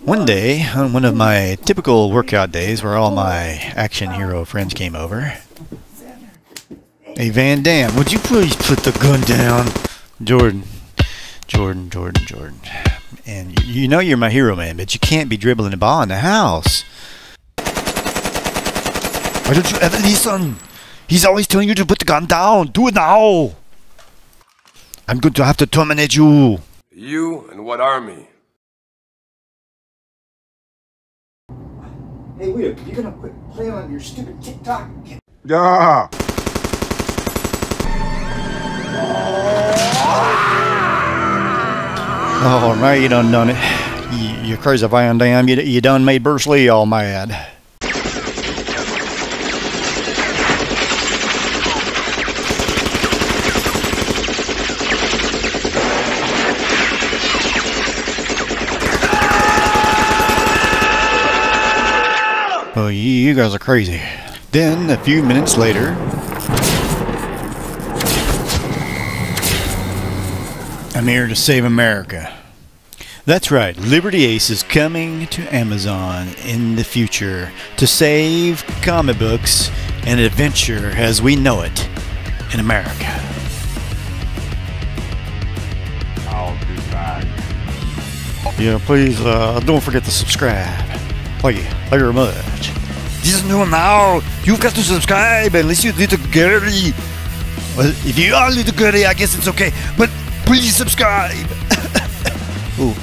One day, on one of my typical workout days where all my action hero friends came over, Hey Van Damme, would you please put the gun down? Jordan. Jordan, Jordan, Jordan. And you, you know you're my hero, man, but you can't be dribbling the ball in the house. Why don't you ever listen? He's always telling you to put the gun down. Do it now. I'm going to have to terminate you. You and what army? Hey, Will, you're gonna quit playing on your stupid TikTok? Yeah. Oh, now you done done it. You, you crazy Van Damme. You, you done made Bruce Lee all mad. Oh, you, guys are crazy. Then, a few minutes later, I'm here to save America. That's right, Liberty Ace is coming to Amazon in the future to save comic books and adventure as we know it in America. I'll be back. Yeah, please uh, don't forget to subscribe. Thank you. Thank you very much. This is new now, you've got to subscribe unless you're little girly. Well, if you are little girly, I guess it's okay, but please subscribe. Ooh.